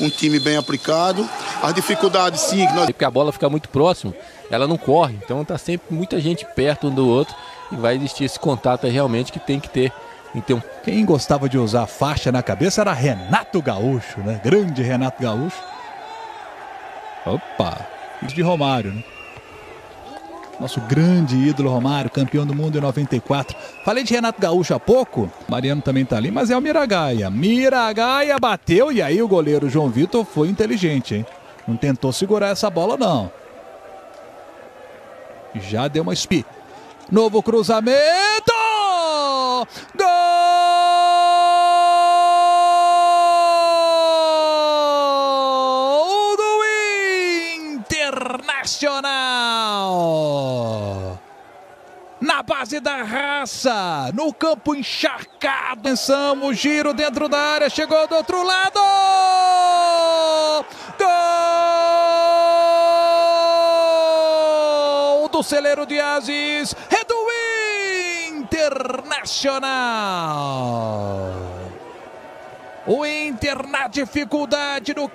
Um time bem aplicado. As dificuldades, sim. Nós... Porque a bola fica muito próximo, ela não corre. Então tá sempre muita gente perto um do outro e vai existir esse contato realmente que tem que ter. Então, quem gostava de usar faixa na cabeça era Renato Gaúcho, né? Grande Renato Gaúcho. Opa, de Romário, né? Nosso grande ídolo Romário, campeão do mundo em 94. Falei de Renato Gaúcho há pouco. Mariano também tá ali, mas é o Miragaia. Miragaia bateu e aí o goleiro João Vitor foi inteligente, hein? Não tentou segurar essa bola, não. Já deu uma espi. Novo cruzamento! Internacional! Na base da raça, no campo encharcado. Pensamos, giro dentro da área, chegou do outro lado! Gol do celeiro de Aziz, é do Internacional. O Inter na dificuldade no